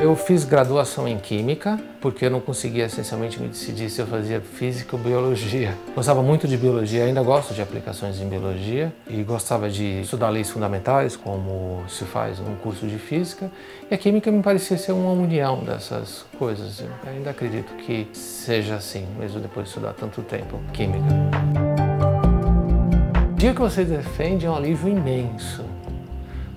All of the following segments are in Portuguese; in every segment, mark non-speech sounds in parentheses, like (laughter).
Eu fiz graduação em Química, porque eu não conseguia essencialmente me decidir se eu fazia Física ou Biologia. Gostava muito de Biologia, ainda gosto de aplicações em Biologia e gostava de estudar leis fundamentais, como se faz num curso de Física. E a Química me parecia ser uma união dessas coisas. Eu ainda acredito que seja assim, mesmo depois de estudar tanto tempo Química. O dia que você defende é um alívio imenso.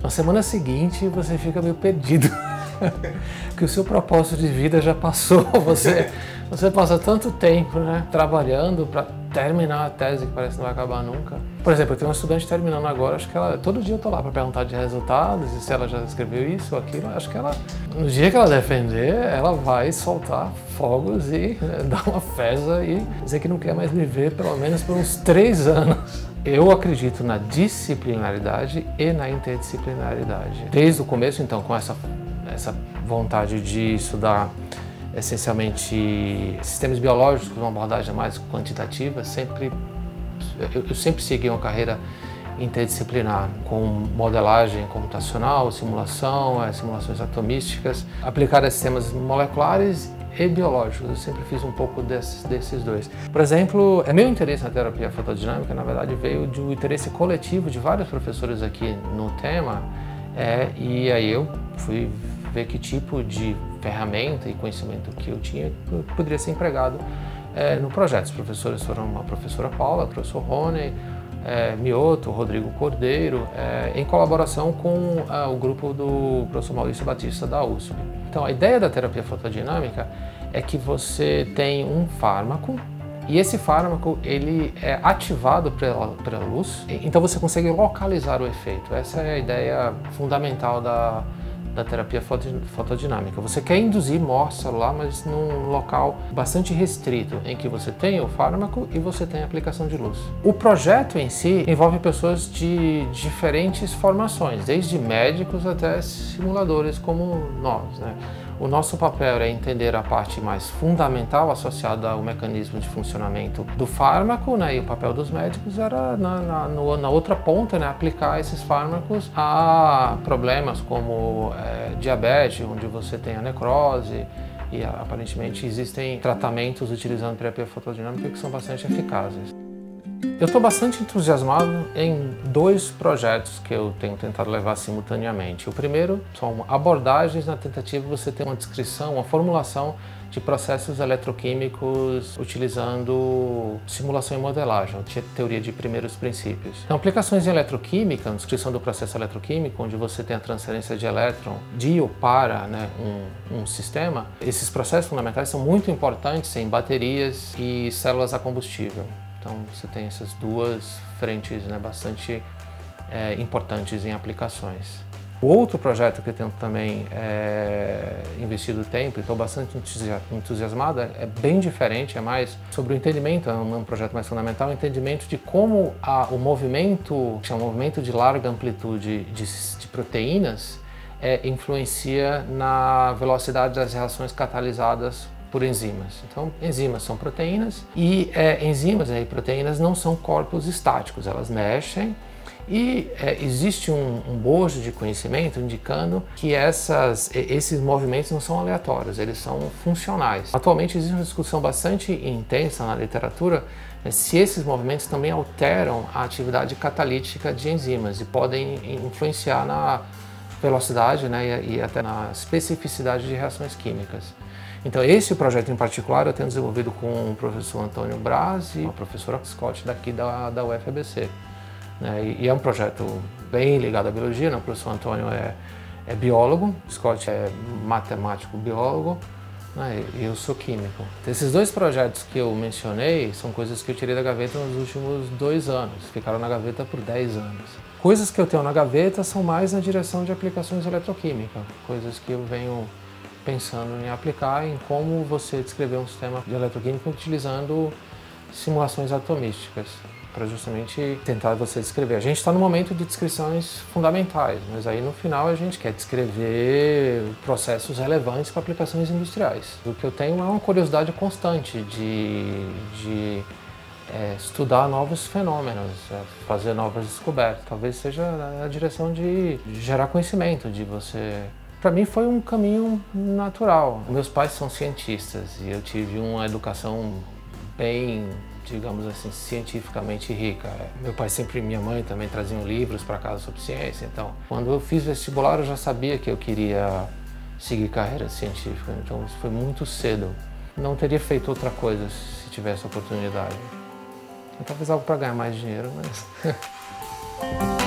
Na semana seguinte você fica meio perdido. (laughs) (laughs) que o seu propósito de vida já passou, (laughs) você, você passa tanto tempo né, trabalhando para terminar a tese que parece que não vai acabar nunca. Por exemplo, eu tenho uma estudante terminando agora, acho que ela, todo dia eu tô lá para perguntar de resultados e se ela já escreveu isso ou aquilo, acho que ela, no dia que ela defender, ela vai soltar fogos e né, (laughs) dar uma festa e dizer que não quer mais viver pelo menos por uns três anos. Eu acredito na disciplinaridade e na interdisciplinaridade. Desde o começo, então, com essa essa vontade de estudar essencialmente sistemas biológicos, uma abordagem mais quantitativa, sempre eu, eu sempre segui uma carreira interdisciplinar, com modelagem computacional, simulação, é, simulações atomísticas, aplicada a sistemas moleculares e biológicos. Eu sempre fiz um pouco desses, desses dois. Por exemplo, é meu interesse na terapia fotodinâmica, na verdade, veio um interesse coletivo de vários professores aqui no tema, é, e aí eu fui ver que tipo de ferramenta e conhecimento que eu tinha poderia ser empregado é, no projeto. Os professores foram a professora Paula, o professor Rony, é, Mioto, Rodrigo Cordeiro, é, em colaboração com é, o grupo do professor Maurício Batista da USP. Então, a ideia da terapia fotodinâmica é que você tem um fármaco e esse fármaco ele é ativado pela, pela luz, então você consegue localizar o efeito. Essa é a ideia fundamental da, da terapia fotodinâmica. Você quer induzir morte celular, mas num local bastante restrito, em que você tem o fármaco e você tem a aplicação de luz. O projeto em si envolve pessoas de diferentes formações, desde médicos até simuladores como nós. Né? O nosso papel é entender a parte mais fundamental associada ao mecanismo de funcionamento do fármaco, né? e o papel dos médicos era na, na, no, na outra ponta, né? aplicar esses fármacos a problemas como é, diabetes, onde você tem a necrose, e aparentemente existem tratamentos utilizando terapia fotodinâmica que são bastante eficazes. Eu estou bastante entusiasmado em dois projetos que eu tenho tentado levar simultaneamente. O primeiro são abordagens na tentativa de você ter uma descrição, uma formulação de processos eletroquímicos utilizando simulação e modelagem, teoria de primeiros princípios. Então, aplicações em eletroquímica, descrição do processo eletroquímico, onde você tem a transferência de elétron de ou para né, um, um sistema, esses processos fundamentais são muito importantes em baterias e células a combustível. Então você tem essas duas frentes né, bastante é, importantes em aplicações. O outro projeto que eu tenho também é, investido tempo e estou bastante entusiasmado é bem diferente, é mais sobre o entendimento, é um, projeto mais fundamental, o entendimento de como a, o movimento, que chama movimento de larga amplitude de, de proteínas, é, influencia na velocidade das reações catalisadas por enzimas. Então, enzimas são proteínas e é, enzimas e proteínas não são corpos estáticos, elas mexem e é, existe um, um, bojo de conhecimento indicando que essas, esses movimentos não são aleatórios, eles são funcionais. Atualmente existe uma discussão bastante intensa na literatura né, se esses movimentos também alteram a atividade catalítica de enzimas e podem influenciar na velocidade né, e, e até na especificidade de reações químicas. Então, esse projeto em particular eu tenho desenvolvido com o professor Antônio Braz e a professora Scott daqui da, da UFABC. Né? E, e, é um projeto bem ligado à biologia, né? o professor Antônio é, é biólogo, Scott é matemático biólogo, né? e eu sou químico. Esses dois projetos que eu mencionei são coisas que eu tirei da gaveta nos últimos dois anos, ficaram na gaveta por dez anos. Coisas que eu tenho na gaveta são mais na direção de aplicações eletroquímicas, coisas que eu venho pensando em aplicar em como você descrever um sistema de eletroquímica utilizando simulações atomísticas para justamente tentar você descrever. A gente está no momento de descrições fundamentais, mas aí no final a gente quer descrever processos relevantes para aplicações industriais. O que eu tenho é uma curiosidade constante de, de é, estudar novos fenômenos, é, fazer novas descobertas. Talvez seja a direção de gerar conhecimento, de você Para mim foi um caminho natural. Meus pais são cientistas e eu tive uma educação bem, digamos assim, cientificamente rica. Meu pai sempre e minha mãe também traziam livros para casa sobre ciência. Então, quando eu fiz vestibular, eu já sabia que eu queria seguir carreira científica. Então, isso foi muito cedo. Não teria feito outra coisa se tivesse oportunidade. Talvez algo para ganhar mais dinheiro, mas (laughs)